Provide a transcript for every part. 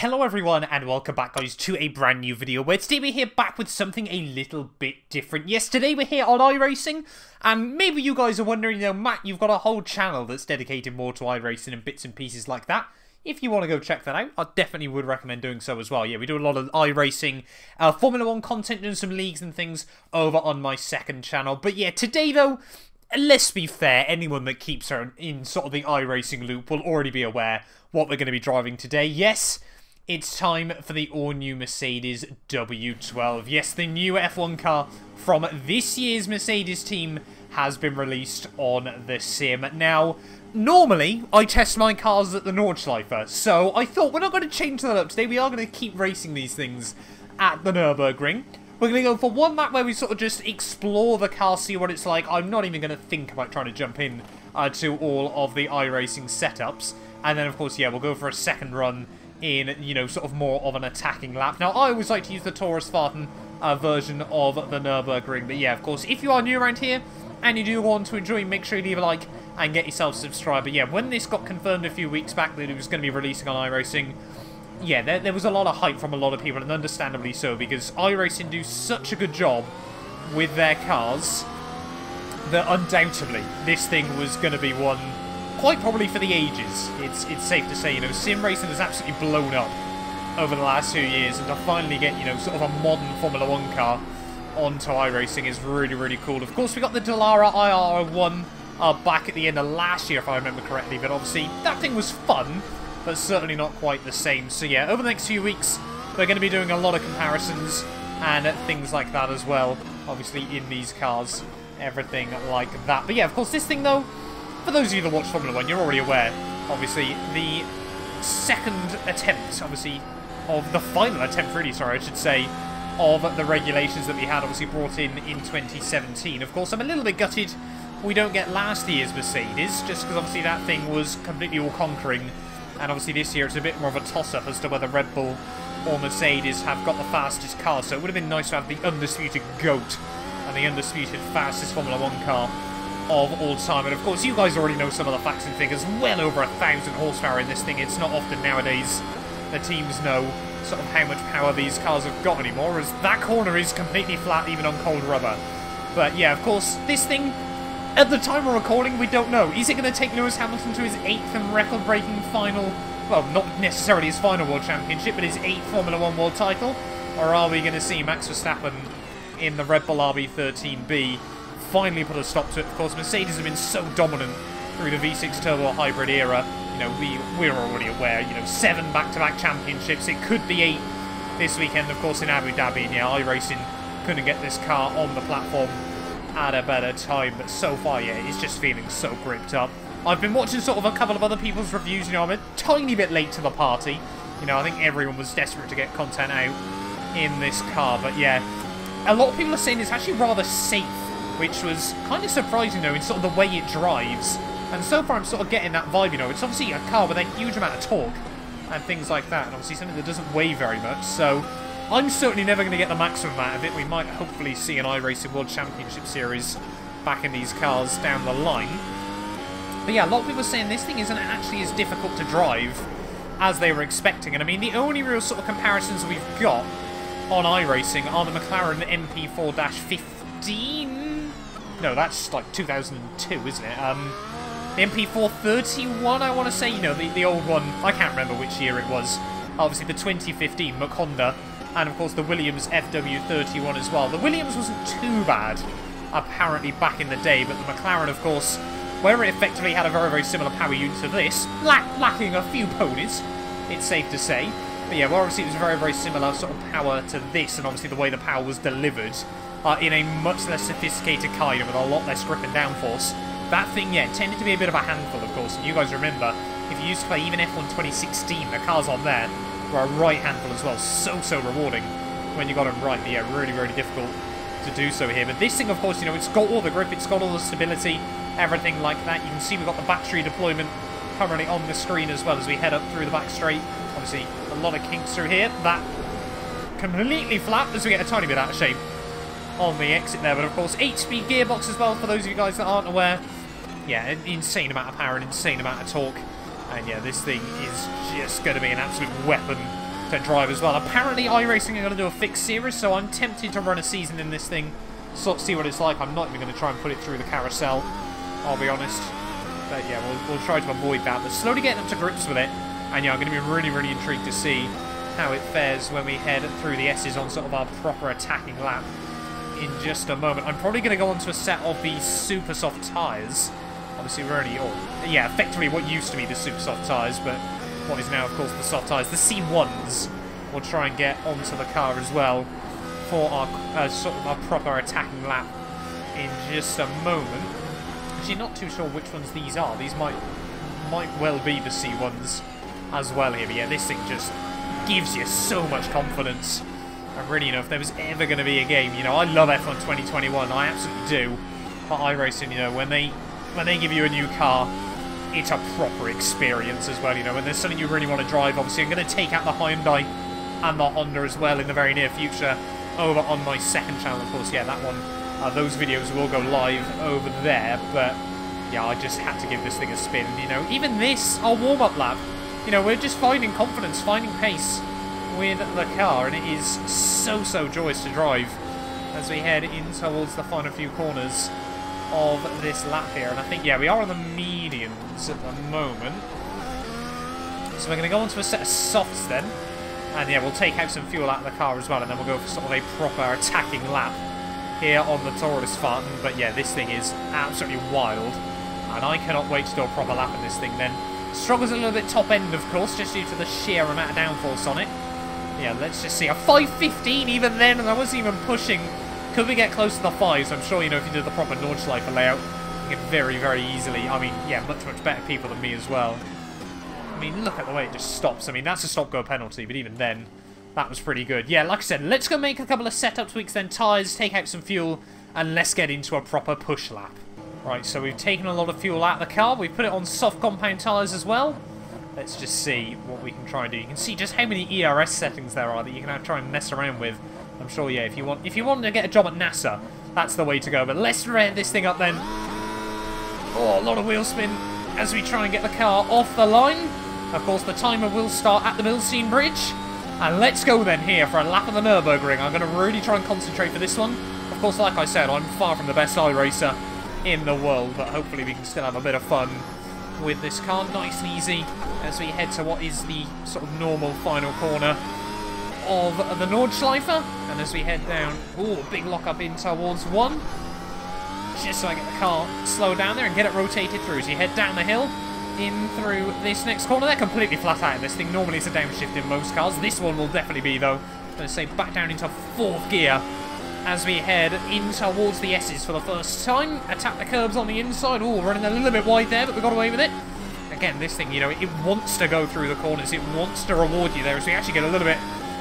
Hello everyone and welcome back guys to a brand new video where today we're here back with something a little bit different. Yes, today we're here on iRacing and maybe you guys are wondering, you know, Matt, you've got a whole channel that's dedicated more to iRacing and bits and pieces like that. If you want to go check that out, I definitely would recommend doing so as well. Yeah, we do a lot of iRacing, uh, Formula 1 content, and some leagues and things over on my second channel. But yeah, today though, let's be fair, anyone that keeps her in sort of the iRacing loop will already be aware what we're going to be driving today. Yes, it's time for the all-new Mercedes W12. Yes, the new F1 car from this year's Mercedes team has been released on the sim. Now, normally, I test my cars at the Nordschleife, so I thought we're not going to change that up today. We are going to keep racing these things at the Nürburgring. We're going to go for one map where we sort of just explore the car, see what it's like. I'm not even going to think about trying to jump in uh, to all of the iRacing setups. And then, of course, yeah, we'll go for a second run in, you know, sort of more of an attacking lap. Now, I always like to use the Touristenfahrten uh, version of the Nürburgring, but yeah, of course, if you are new around here and you do want to enjoy, make sure you leave a like and get yourself subscribed. But yeah, when this got confirmed a few weeks back that it was going to be releasing on iRacing, yeah, there, there was a lot of hype from a lot of people, and understandably so, because iRacing do such a good job with their cars that undoubtedly this thing was going to be one quite probably for the ages. It's it's safe to say, you know, sim racing has absolutely blown up over the last few years, and to finally get, you know, sort of a modern Formula One car onto iRacing is really, really cool. Of course, we got the Dallara IR1 uh, back at the end of last year, if I remember correctly, but obviously that thing was fun, but certainly not quite the same. So yeah, over the next few weeks, we're going to be doing a lot of comparisons and things like that as well, obviously in these cars, everything like that. But yeah, of course, this thing, though, for those of you that watch Formula 1, you're already aware, obviously, the second attempt, obviously, of the final attempt, really, sorry, I should say, of the regulations that we had obviously brought in in 2017. Of course, I'm a little bit gutted we don't get last year's Mercedes, just because obviously that thing was completely all-conquering, and obviously this year it's a bit more of a toss-up as to whether Red Bull or Mercedes have got the fastest car, so it would have been nice to have the undisputed GOAT and the undisputed fastest Formula 1 car of all time. And of course, you guys already know some of the facts and figures. Well over a thousand horsepower in this thing. It's not often nowadays the teams know sort of how much power these cars have got anymore, as that corner is completely flat even on cold rubber. But yeah, of course, this thing, at the time of recording, we don't know. Is it going to take Lewis Hamilton to his eighth and record-breaking final, well, not necessarily his final World Championship, but his eighth Formula One World title? Or are we going to see Max Verstappen in the Red Bull RB13B finally put a stop to it. Of course, Mercedes have been so dominant through the V6 turbo hybrid era. You know, we we're already aware. You know, seven back-to-back -back championships. It could be eight this weekend, of course, in Abu Dhabi. And yeah, iRacing couldn't get this car on the platform at a better time. But so far, yeah, it's just feeling so gripped up. I've been watching sort of a couple of other people's reviews. You know, I'm a tiny bit late to the party. You know, I think everyone was desperate to get content out in this car. But yeah, a lot of people are saying it's actually rather safe which was kind of surprising though in sort of the way it drives. And so far I'm sort of getting that vibe, you know, it's obviously a car with a huge amount of torque and things like that, and obviously something that doesn't weigh very much, so I'm certainly never going to get the maximum out of it. We might hopefully see an iRacing World Championship Series back in these cars down the line. But yeah, a lot of people are saying this thing isn't actually as difficult to drive as they were expecting. And I mean, the only real sort of comparisons we've got on iRacing are the McLaren MP4-15 no, that's like 2002, isn't it? Um, the MP431, I want to say, you know, the, the old one. I can't remember which year it was. Obviously, the 2015 Honda, and of course the Williams FW31 as well. The Williams wasn't too bad, apparently, back in the day, but the McLaren, of course, where it effectively had a very, very similar power unit to this, lack lacking a few ponies, it's safe to say. But yeah, well, obviously it was very, very similar sort of power to this, and obviously the way the power was delivered uh, in a much less sophisticated you with a lot less grip and downforce. That thing, yeah, tended to be a bit of a handful, of course. And you guys remember, if you used to play even F1 2016, the cars on there were a right handful as well. So, so rewarding when you got them right. But yeah, really, really difficult to do so here. But this thing, of course, you know, it's got all the grip, it's got all the stability, everything like that. You can see we've got the battery deployment currently on the screen as well as we head up through the back straight. Obviously, a lot of kinks through here. That completely flat as we get a tiny bit out of shape on the exit there. But of course, 8-speed gearbox as well, for those of you guys that aren't aware. Yeah, an insane amount of power, an insane amount of torque. And yeah, this thing is just going to be an absolute weapon to drive as well. Apparently iRacing are going to do a fixed series, so I'm tempted to run a season in this thing, sort of see what it's like. I'm not even going to try and put it through the carousel, I'll be honest. But yeah, we'll, we'll try to avoid that. But slowly getting up to grips with it. And yeah, I'm going to be really, really intrigued to see how it fares when we head through the S's on sort of our proper attacking lap in just a moment. I'm probably going to go onto a set of the super soft tyres. Obviously, we're only, or, yeah, effectively what used to be the super soft tyres, but what is now, of course, the soft tyres. The C1s we'll try and get onto the car as well for our uh, sort of our proper attacking lap in just a moment. Actually, not too sure which ones these are. These might might well be the C1s as well here. But yeah, this thing just gives you so much confidence. And really, you know, if there was ever going to be a game, you know, I love F1 2021, I absolutely do. But iRacing, you know, when they when they give you a new car, it's a proper experience as well, you know, and there's something you really want to drive. Obviously, I'm going to take out the Hyundai and the Honda as well in the very near future over on my second channel, of course. Yeah, that one, uh, those videos will go live over there, but yeah, I just had to give this thing a spin. You know, even this, our warm-up lap, you know, we're just finding confidence, finding pace with the car, and it is so, so joyous to drive as we head in towards the final few corners of this lap here. And I think, yeah, we are on the mediums at the moment. So we're going to go on to a set of softs then. And yeah, we'll take out some fuel out of the car as well, and then we'll go for sort of a proper attacking lap here on the Touristenfahrten. But yeah, this thing is absolutely wild. And I cannot wait to do a proper lap in this thing then. Struggles a little bit top end, of course, just due to the sheer amount of downforce on it. Yeah, let's just see. A 515 even then, and I wasn't even pushing. Could we get close to the 5s? I'm sure, you know, if you did the proper Nordschleife layout, you can very, very easily. I mean, yeah, much, much better people than me as well. I mean, look at the way it just stops. I mean, that's a stop-go penalty, but even then, that was pretty good. Yeah, like I said, let's go make a couple of setup tweaks, then tyres, take out some fuel, and let's get into a proper push lap. Right, so we've taken a lot of fuel out of the car. We've put it on soft compound tyres as well. Let's just see what we can try and do. You can see just how many ERS settings there are that you can try and mess around with. I'm sure, yeah, if you want if you want to get a job at NASA, that's the way to go. But let's rev this thing up then. Oh, a lot of wheel spin as we try and get the car off the line. Of course, the timer will start at the Bilstein Bridge. And let's go then here for a lap of the Nürburgring. I'm going to really try and concentrate for this one. Of course, like I said, I'm far from the best iRacer in the world, but hopefully we can still have a bit of fun with this car. Nice and easy as we head to what is the sort of normal final corner of the Nordschleife. And as we head down, oh, big lock up in towards one. Just so I get the car slow down there and get it rotated through. As you head down the hill, in through this next corner. They're completely flat out of this thing. Normally it's a downshift in most cars. This one will definitely be, though. Let's say back down into fourth gear as we head in towards the S's for the first time. Attack the curbs on the inside. Oh, running a little bit wide there, but we got away with it. Again, this thing, you know, it wants to go through the corners. It wants to reward you there as we actually get a little bit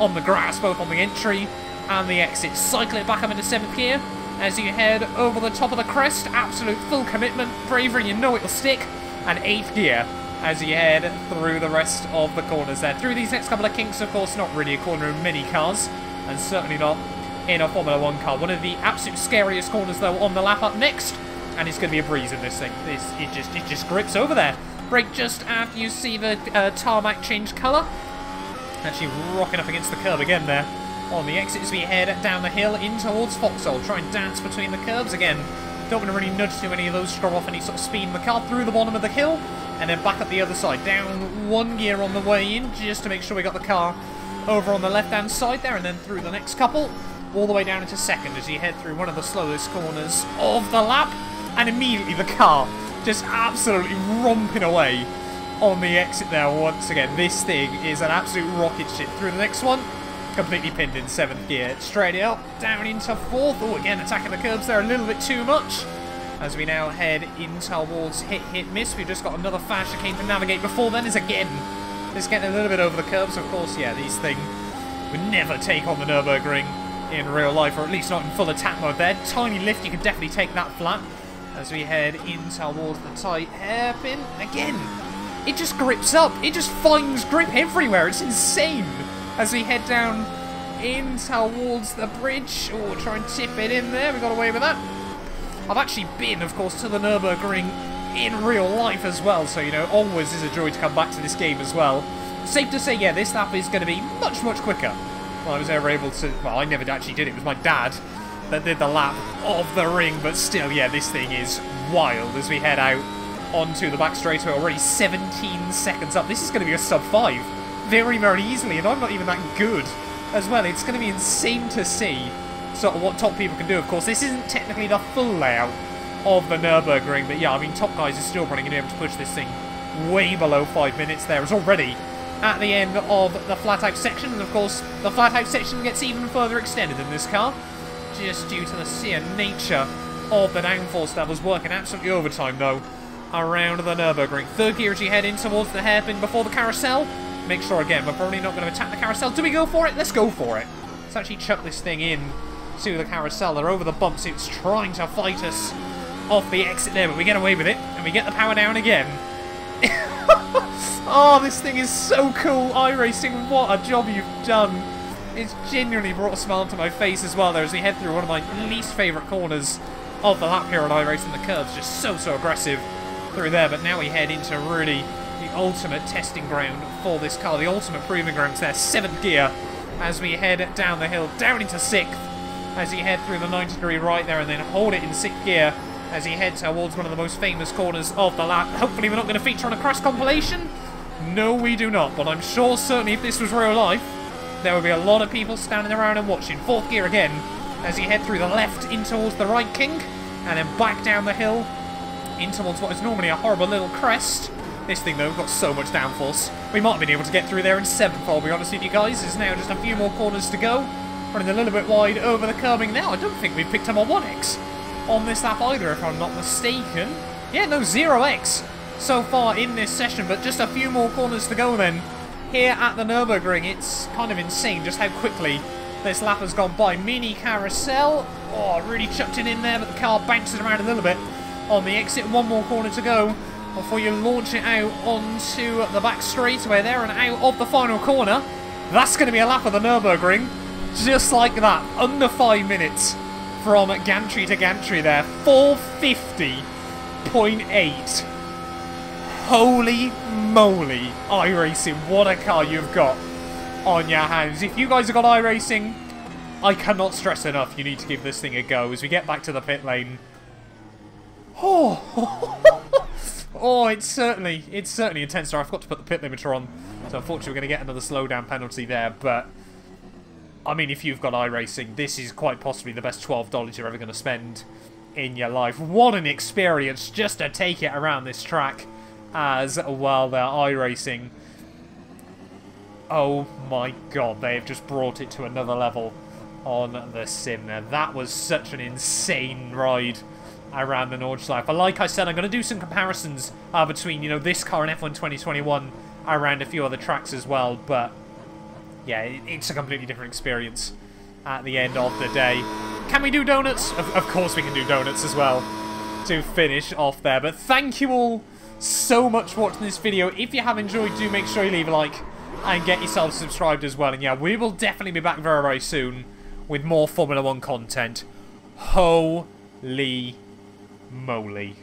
on the grass, both on the entry and the exit. Cycle it back up into seventh gear as you head over the top of the crest. Absolute full commitment, bravery, you know it'll stick. And eighth gear as you head through the rest of the corners there. Through these next couple of kinks, of course, not really a corner in many cars, and certainly not in a Formula 1 car. One of the absolute scariest corners, though, on the lap up next. And it's going to be a breeze in this thing. This, it just it just grips over there. Brake just after you see the uh, tarmac change colour. Actually rocking up against the curb again there. On the exit as we head down the hill in towards Foxhole. Try and dance between the curbs again. Don't want to really nudge too many of those, scrub off any sort of speed in the car through the bottom of the hill. And then back up the other side. Down one gear on the way in just to make sure we got the car over on the left-hand side there. And then through the next couple all the way down into second as you head through one of the slowest corners of the lap. And immediately the car just absolutely romping away on the exit there once again. This thing is an absolute rocket ship. Through the next one, completely pinned in seventh gear. Straight up, down into fourth. Oh, again, attacking the curbs there a little bit too much. As we now head in towards hit, hit, miss. We've just got another fast chicane to navigate. Before then is again, just getting a little bit over the curbs. Of course, yeah, these things would never take on the Nürburgring in real life, or at least not in full attack mode there. Tiny lift, you can definitely take that flat as we head in towards the tight hairpin. Again, it just grips up. It just finds grip everywhere. It's insane. As we head down in towards the bridge. Oh, try and tip it in there. We got away with that. I've actually been, of course, to the Nürburgring in real life as well. So, you know, always is a joy to come back to this game as well. safe to say, yeah, this lap is going to be much, much quicker. Well, I was ever able to... Well, I never actually did it. It was my dad that did the lap of the ring. But still, yeah, this thing is wild as we head out onto the back straightaway. Already 17 seconds up. This is going to be a sub 5 very, very easily. And I'm not even that good as well. It's going to be insane to see sort of what top people can do. Of course, this isn't technically the full layout of the Nürburgring. But yeah, I mean, top guys are still running and able to push this thing way below five minutes there. It's already at the end of the flat out section. And of course, the flat out section gets even further extended in this car. Just due to the sheer nature of the downforce that was working absolutely overtime though around the Nürburgring. Third gear as you head in towards the hairpin before the carousel. Make sure again, we're probably not going to attack the carousel. Do we go for it? Let's go for it. Let's actually chuck this thing in to the carousel. They're over the bumps. It's trying to fight us off the exit there, but we get away with it. And we get the power down again. oh, this thing is so cool. iRacing, what a job you've done. It's genuinely brought a smile to my face as well there as we head through one of my least favourite corners of the lap here on iRacing. The curves just so, so aggressive through there. But now we head into really the ultimate testing ground for this car. The ultimate proving grounds there. Seventh gear as we head down the hill, down into sixth as you head through the 90 degree right there and then hold it in sixth gear as he heads towards one of the most famous corners of the lap. Hopefully we're not going to feature on a crash compilation. No, we do not. But I'm sure certainly if this was real life, there would be a lot of people standing around and watching. Fourth gear again as you head through the left in towards the right king and then back down the hill in towards what is normally a horrible little crest. This thing, though, got so much downforce. We might have been able to get through there in seventh, I'll be honest with you guys. There's now just a few more corners to go. Running a little bit wide over the curbing now. I don't think we've picked up a 1x on this lap either, if I'm not mistaken. Yeah, no, 0x so far in this session, but just a few more corners to go then. Here at the Nürburgring, it's kind of insane just how quickly this lap has gone by. Mini carousel. Oh, really chucked it in there, but the car bounces around a little bit on the exit. One more corner to go before you launch it out onto the back straightaway there and out of the final corner. That's going to be a lap of the Nürburgring. Just like that. Under five minutes from gantry to gantry there. 450.8. Holy moly. iRacing, what a car you've got on your hands. If you guys have got iRacing, I cannot stress enough you need to give this thing a go as we get back to the pit lane. Oh, oh it's certainly, it's certainly intense. Sorry, I forgot to put the pit limiter on. So unfortunately we're going to get another slowdown penalty there, but I mean, if you've got iRacing, this is quite possibly the best $12 you're ever going to spend in your life. What an experience just to take it around this track as well there, iRacing. Oh my god, they've just brought it to another level on the sim there. That was such an insane ride around the Nordschleife. But like I said, I'm going to do some comparisons uh, between, you know, this car and F1 2021 around a few other tracks as well, but yeah, it's a completely different experience at the end of the day. Can we do donuts? Of, of course we can do donuts as well to finish off there. But thank you all so much for watching this video. If you have enjoyed, do make sure you leave a like and get yourself subscribed as well. And yeah, we will definitely be back very, very soon with more Formula 1 content. Holy moly.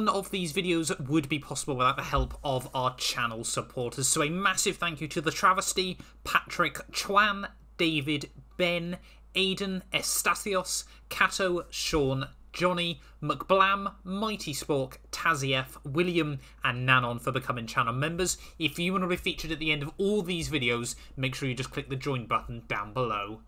None of these videos would be possible without the help of our channel supporters. So a massive thank you to The Travesty, Patrick, Chuan, David, Ben, Aidan, Estatios, Cato, Sean, Johnny, McBlam, Mighty Spork, Tazief, William, and Nanon for becoming channel members. If you want to be featured at the end of all these videos, make sure you just click the join button down below.